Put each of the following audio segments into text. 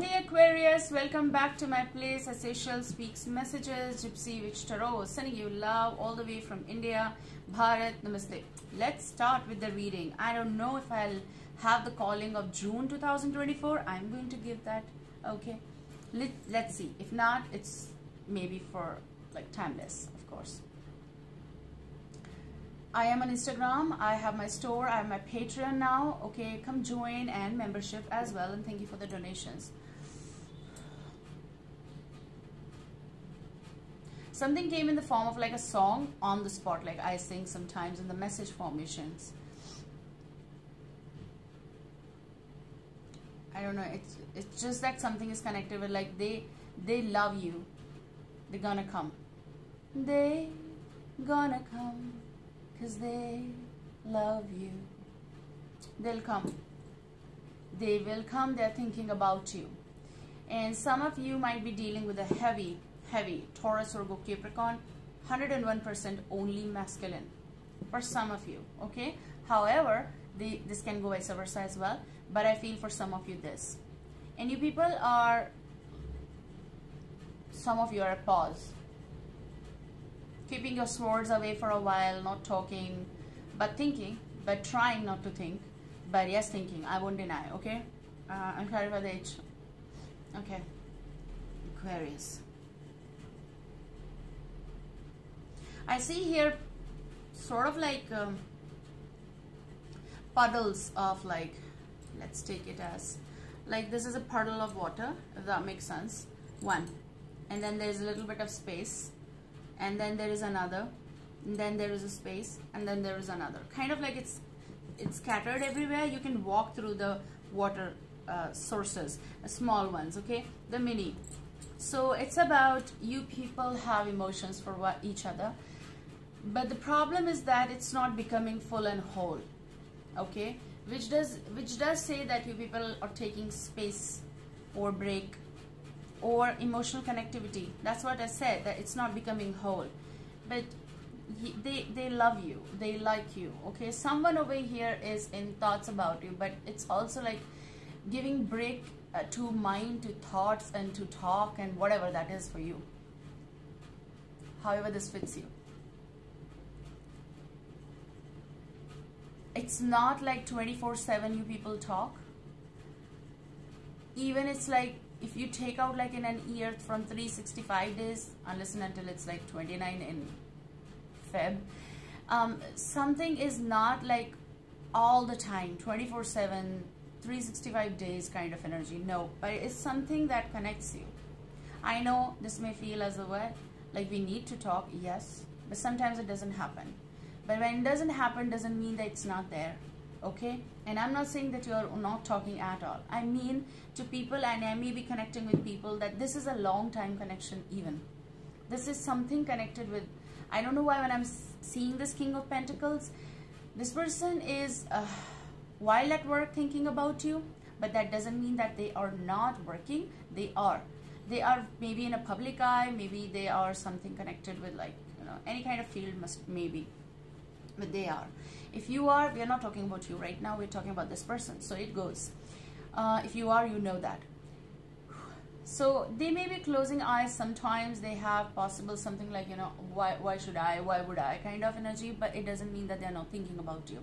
Hey Aquarius, welcome back to my place as Sa Shells speaks messages, Gypsy Witch Tarot, sending you love all the way from India, Bharat, Namaste. Let's start with the reading. I don't know if I'll have the calling of June 2024. I'm going to give that, okay? Let, let's see. If not, it's maybe for like timeless, of course. I am on Instagram. I have my store. I have my Patreon now. Okay, come join and membership as well. And thank you for the donations. Something came in the form of like a song on the spot, like I sing sometimes in the message formations. I don't know. It's it's just that something is connected with like they they love you. They're gonna come. They gonna come because they love you. They'll come. They will come. They're thinking about you. And some of you might be dealing with a heavy, heavy Taurus or Capricorn, 101% only masculine for some of you. Okay. However, the, this can go vice versa as well. But I feel for some of you this. And you people are, some of you are at pause keeping your swords away for a while, not talking, but thinking, but trying not to think, but yes, thinking. I won't deny, okay? Uh, and clarify the age. Okay. Aquarius. I see here sort of like um, puddles of like, let's take it as, like this is a puddle of water, if that makes sense. One. And then there's a little bit of space. And then there is another. And then there is a space. And then there is another. Kind of like it's it's scattered everywhere. You can walk through the water uh, sources uh, small ones okay? The mini. So it's about you people have emotions for what each other but the problem is that it's not becoming full and whole okay? Which does which does say that you people are taking space or break or emotional connectivity. That's what i said that it's not becoming whole. But they they love you. They like you okay? Someone over here is in thoughts about you but it's also like giving break uh, to mind to thoughts and to talk and whatever that is for you. However this fits you it's not like 24 7 you people talk. Even it's like if you take out like in an year from 365 days unless and until it's like 29 in Feb um, something is not like all the time 24 7 365 days kind of energy. No but it's something that connects you. I know this may feel as a what like we need to talk yes but sometimes it doesn't happen but when it doesn't happen doesn't mean that it's not there okay? And i'm not saying that you're not talking at all. I mean to people and i may be connecting with people that this is a long time connection even. This is something connected with i don't know why when i'm seeing this king of pentacles this person is uh, while at work thinking about you but that doesn't mean that they are not working. They are. They are maybe in a public eye maybe they are something connected with like you know any kind of field must maybe but they are. If you are we are not talking about you right now we're talking about this person. So it goes. Uh, if you are you know that. So they may be closing eyes sometimes. They have possible something like you know why why should i why would i kind of energy but it doesn't mean that they're not thinking about you.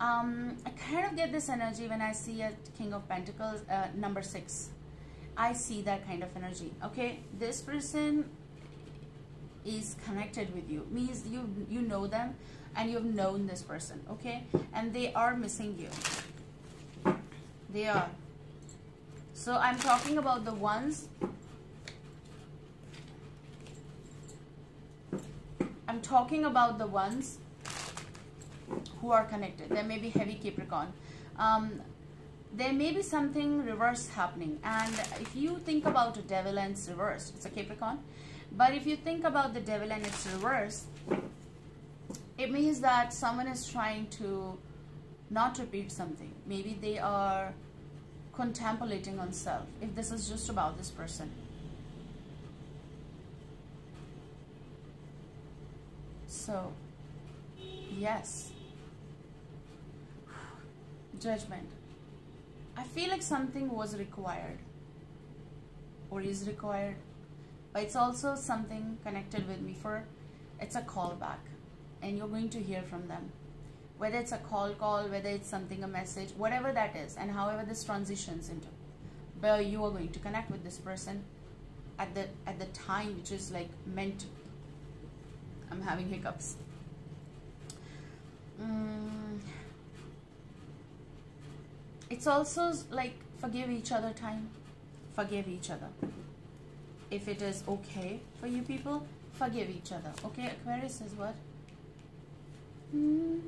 Um, i kind of get this energy when i see a king of pentacles uh, number six. I see that kind of energy. Okay this person is connected with you. Means you you know them and you've known this person okay? And they are missing you. They are. So i'm talking about the ones i'm talking about the ones who are connected. There may be heavy capricorn. Um, there may be something reverse happening. And if you think about a devil and it's reversed it's a capricorn. But if you think about the devil and it's reversed it means that someone is trying to not repeat something. Maybe they are contemplating on self, if this is just about this person. So, yes. Judgment. I feel like something was required. or is required but it's also something connected with me for it's a callback and you're going to hear from them. Whether it's a call call whether it's something a message whatever that is and however this transitions into where you are going to connect with this person at the at the time which is like meant i'm having hiccups. Mm. it's also like forgive each other time. Forgive each other. If it is okay for you people forgive each other. Okay aquarius is what. No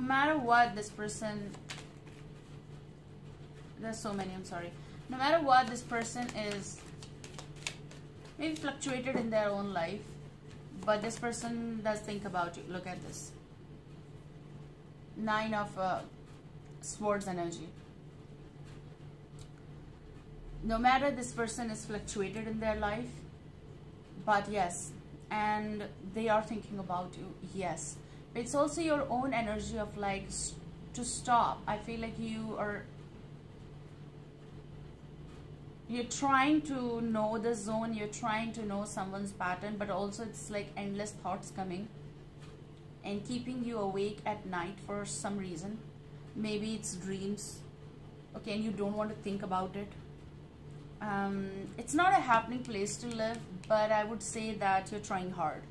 matter what this person there's so many i'm sorry. No matter what this person is maybe fluctuated in their own life but this person does think about you. Look at this. Nine of uh, swords energy. No matter this person is fluctuated in their life but yes and they are thinking about you yes. But it's also your own energy of like to stop. I feel like you are you're trying to know the zone you're trying to know someone's pattern but also it's like endless thoughts coming and keeping you awake at night for some reason. Maybe it's dreams. Okay and you don't want to think about it um, it's not a happening place to live but I would say that you're trying hard.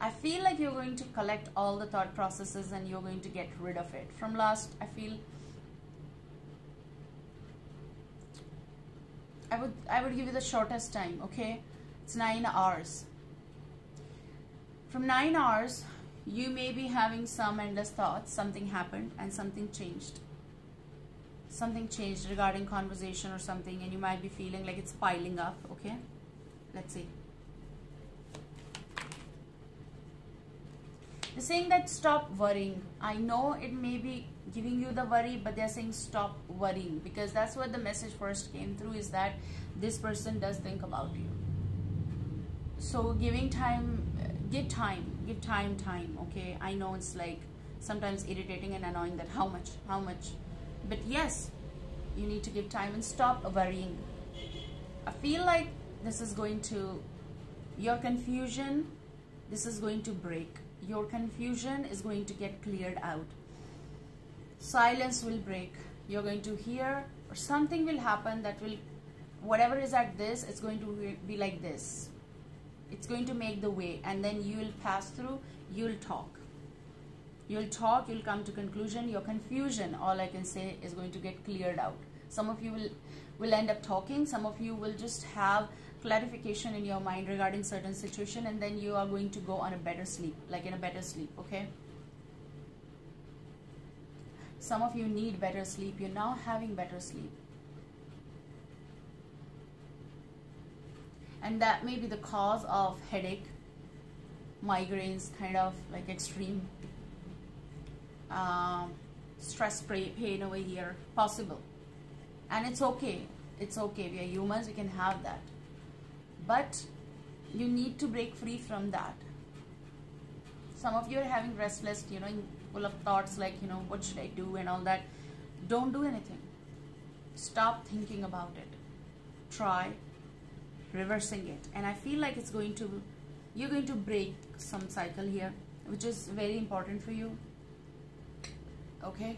I feel like you're going to collect all the thought processes and you're going to get rid of it. From last I feel I would I would give you the shortest time okay? It's nine hours. From nine hours you may be having some endless thoughts something happened and something changed something changed regarding conversation or something and you might be feeling like it's piling up okay? Let's see. They're saying that stop worrying. I know it may be giving you the worry but they're saying stop worrying because that's what the message first came through is that this person does think about you. So giving time give time give time time okay? I know it's like sometimes irritating and annoying that how much how much but yes you need to give time and stop worrying. I feel like this is going to your confusion this is going to break. Your confusion is going to get cleared out. Silence will break. You're going to hear or something will happen that will whatever is at this it's going to be like this. It's going to make the way and then you will pass through you'll talk you'll talk you'll come to conclusion. Your confusion all i can say is going to get cleared out. Some of you will will end up talking. Some of you will just have clarification in your mind regarding certain situation and then you are going to go on a better sleep like in a better sleep okay? Some of you need better sleep. You're now having better sleep. And that may be the cause of headache migraines kind of like extreme um, stress pain over here possible. And it's okay. It's okay. We are humans. We can have that. But you need to break free from that. Some of you are having restless you know full of thoughts like you know what should i do and all that. Don't do anything. Stop thinking about it. Try reversing it. And I feel like it's going to you're going to break some cycle here which is very important for you okay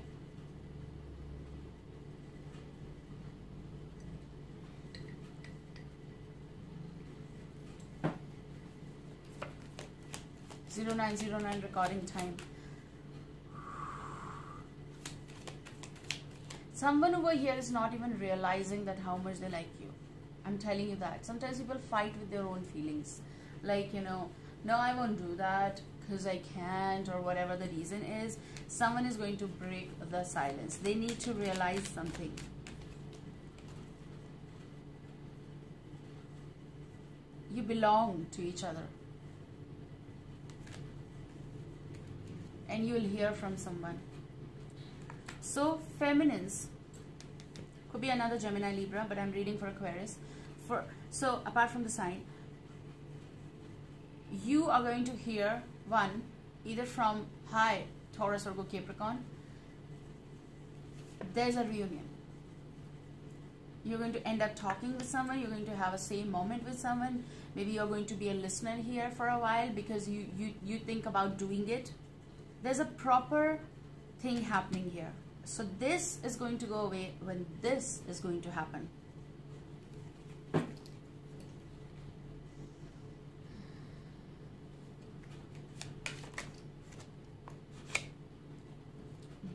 Zero nine zero nine recording time. Someone over here is not even realizing that how much they like you. I'm telling you that. Sometimes people fight with their own feelings. Like, you know, no, I won't do that because I can't or whatever the reason is. Someone is going to break the silence. They need to realize something. You belong to each other. And you will hear from someone. So, feminines could be another Gemini Libra, but I'm reading for Aquarius for so apart from the sign you are going to hear one either from high Taurus or go Capricorn there's a reunion. You're going to end up talking with someone you're going to have a same moment with someone. Maybe you're going to be a listener here for a while because you you, you think about doing it. There's a proper thing happening here. So this is going to go away when this is going to happen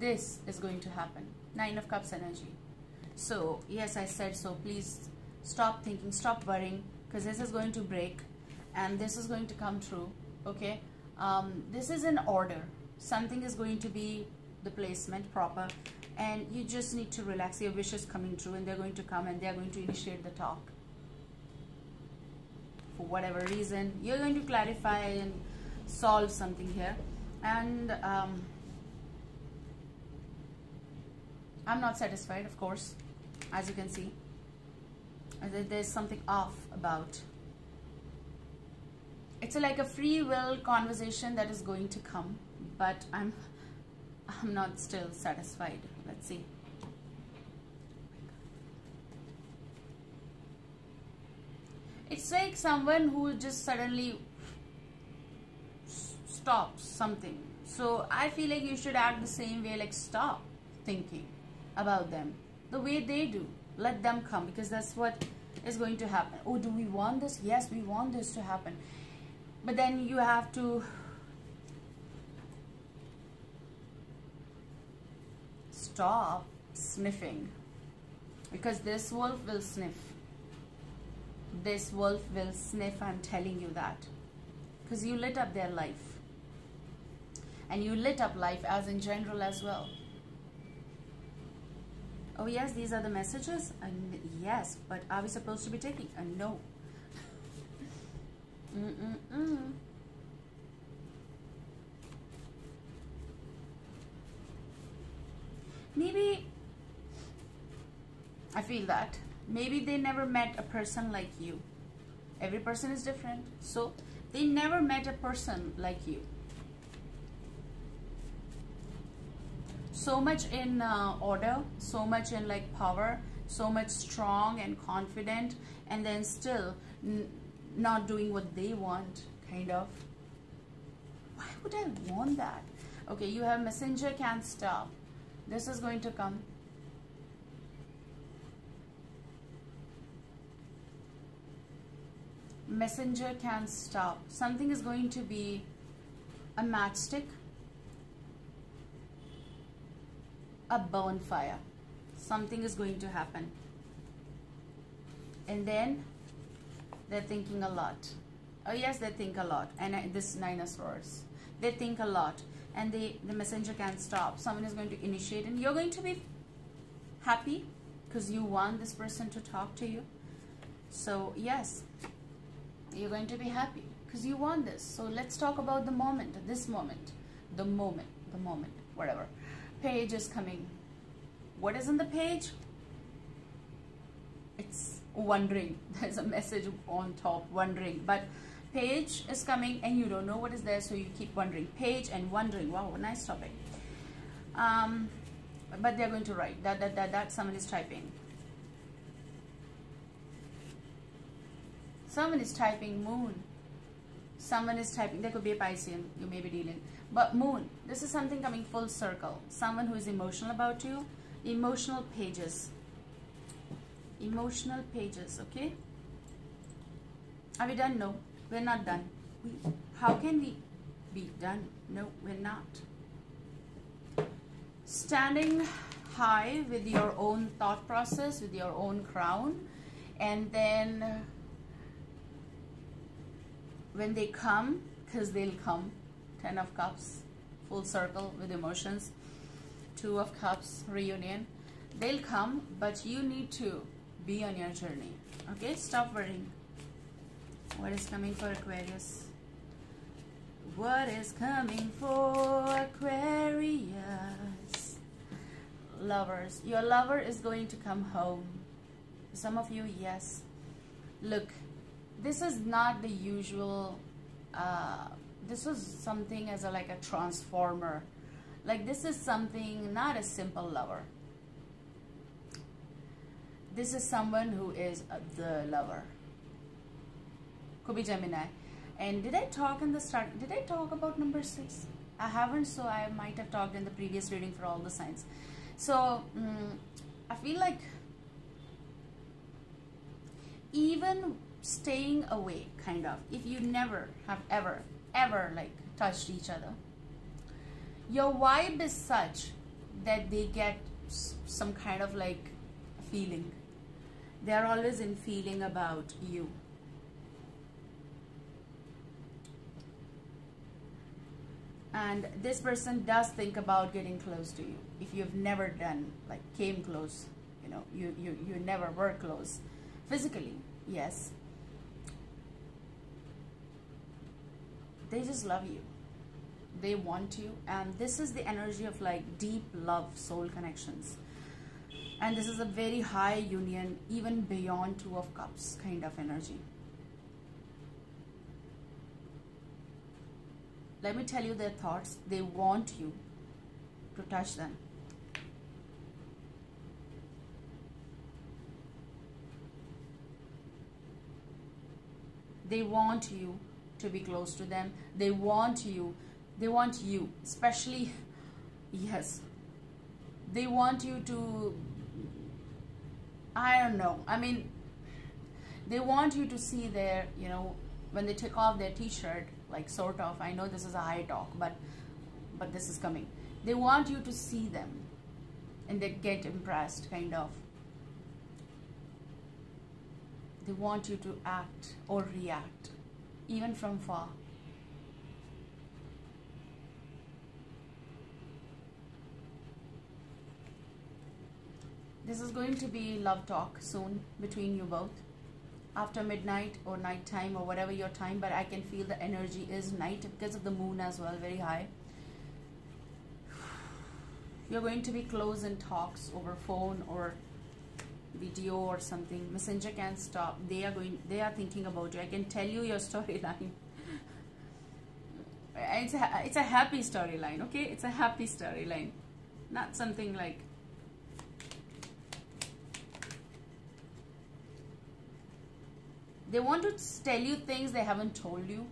this is going to happen. Nine of cups energy. So yes i said so. Please stop thinking stop worrying because this is going to break and this is going to come true okay? Um, this is in order. Something is going to be the placement proper and you just need to relax. Your wish is coming true and they're going to come and they're going to initiate the talk. For whatever reason you're going to clarify and solve something here. And um, I'm not satisfied, of course, as you can see. There's something off about. It's a, like a free will conversation that is going to come, but I'm, I'm not still satisfied. Let's see. It's like someone who just suddenly stops something. So I feel like you should act the same way, like stop thinking about them. The way they do. Let them come because that's what is going to happen. Oh do we want this? Yes we want this to happen. But then you have to stop sniffing. Because this wolf will sniff. This wolf will sniff I'm telling you that. Because you lit up their life. And you lit up life as in general as well oh yes these are the messages? And yes but are we supposed to be taking a no? Mm -mm -mm. maybe I feel that. Maybe they never met a person like you. Every person is different. So they never met a person like you so much in uh, order so much in like power so much strong and confident and then still not doing what they want kind of. Why would I want that? Okay you have messenger can't stop. This is going to come. Messenger can't stop. Something is going to be a matchstick a bonfire. Something is going to happen. And then they're thinking a lot. Oh yes they think a lot. And uh, this nine of swords they think a lot. And they the messenger can't stop. Someone is going to initiate and you're going to be happy because you want this person to talk to you. So yes you're going to be happy because you want this. So let's talk about the moment this moment. The moment the moment whatever page is coming. What is in the page? It's wondering. There's a message on top, wondering. But page is coming and you don't know what is there, so you keep wondering. Page and wondering. Wow, nice topic. Um, but they're going to write. That, that, that, that someone is typing. Someone is typing moon. Someone is typing. There could be a Piscean you may be dealing. But moon, this is something coming full circle. Someone who is emotional about you. Emotional pages. Emotional pages, okay? Are we done? No, we're not done. We, how can we be done? No, we're not. Standing high with your own thought process, with your own crown, and then when they come, because they'll come, Ten of Cups, full circle with emotions. Two of Cups, reunion. They'll come, but you need to be on your journey. Okay, stop worrying. What is coming for Aquarius? What is coming for Aquarius? Lovers. Your lover is going to come home. Some of you, yes. Look, this is not the usual uh, this was something as a like a transformer like this is something not a simple lover this is someone who is the lover. Could be Gemini. And did I talk in the start? Did I talk about number six? I haven't, so I might have talked in the previous reading for all the signs. So um, I feel like even staying away, kind of, if you never have ever, ever like touched each other, your vibe is such that they get some kind of like feeling. They're always in feeling about you. And this person does think about getting close to you. If you've never done, like came close, you know, you, you, you never were close. Physically, yes. They just love you. They want you. And this is the energy of like deep love soul connections. And this is a very high union even beyond two of cups kind of energy. Let me tell you their thoughts. They want you to touch them. They want you to be close to them. They want you. They want you especially yes. They want you to i don't know. I mean they want you to see their you know when they take off their t-shirt like sort of i know this is a high talk but but this is coming. They want you to see them and they get impressed kind of. They want you to act or react even from far This is going to be love talk soon between you both. After midnight or night time or whatever your time, but I can feel the energy is night because of the moon as well, very high. You're going to be close in talks over phone or video or something. Messenger can't stop. They are going they are thinking about you. I can tell you your storyline. it's a it's a happy storyline, okay? It's a happy storyline. Not something like They want to tell you things they haven't told you.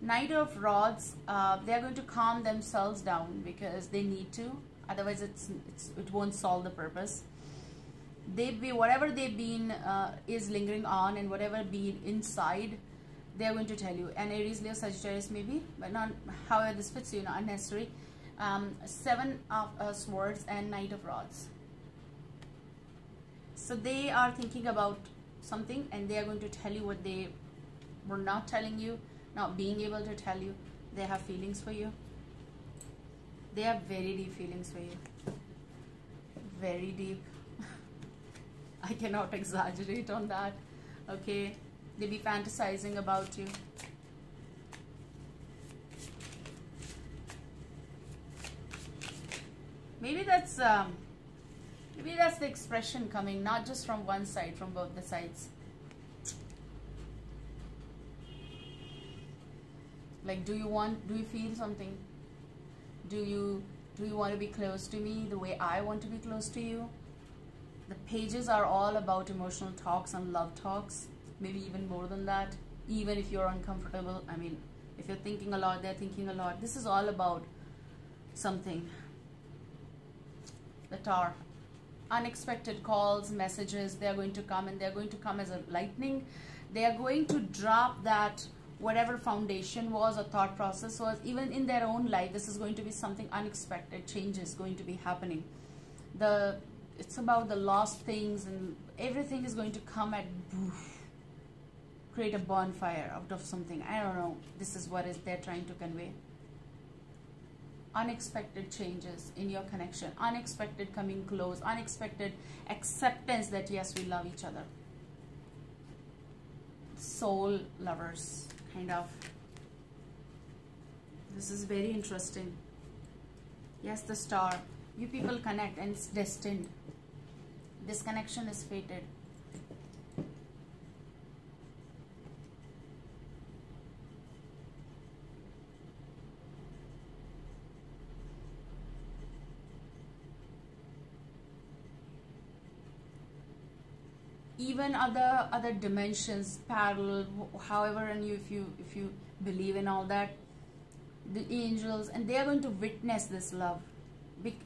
Knight of Rods, uh, they're going to calm themselves down because they need to. Otherwise, it's, it's it won't solve the purpose. They be whatever they've been uh, is lingering on, and whatever been inside, they're going to tell you. And Aries, Leo, Sagittarius, maybe, but not however this fits you, not unnecessary. Um, seven of uh, Swords and Knight of Rods. So they are thinking about something and they are going to tell you what they were not telling you not being able to tell you they have feelings for you they have very deep feelings for you very deep I cannot exaggerate on that okay they be fantasizing about you maybe that's um, Maybe that's the expression coming, not just from one side, from both the sides. Like, do you want, do you feel something? Do you, do you want to be close to me the way I want to be close to you? The pages are all about emotional talks and love talks, maybe even more than that. Even if you're uncomfortable, I mean, if you're thinking a lot, they're thinking a lot. This is all about something. The Tower unexpected calls, messages, they're going to come and they're going to come as a lightning. They are going to drop that whatever foundation was or thought process was, even in their own life, this is going to be something unexpected, changes going to be happening. The It's about the lost things and everything is going to come at boof, create a bonfire out of something. I don't know. This is what is they're trying to convey unexpected changes in your connection, unexpected coming close, unexpected acceptance that yes, we love each other. Soul lovers, kind of. This is very interesting. Yes, the star. You people connect and it's destined. This connection is fated. even other other dimensions parallel however and you if you if you believe in all that the angels and they are going to witness this love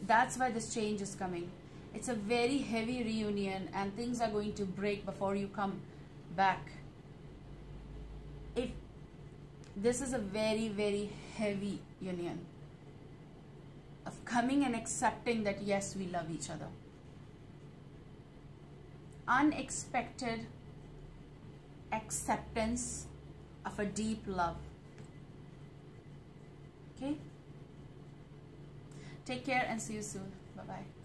that's why this change is coming it's a very heavy reunion and things are going to break before you come back if this is a very very heavy union of coming and accepting that yes we love each other unexpected acceptance of a deep love. Okay? Take care and see you soon. Bye bye.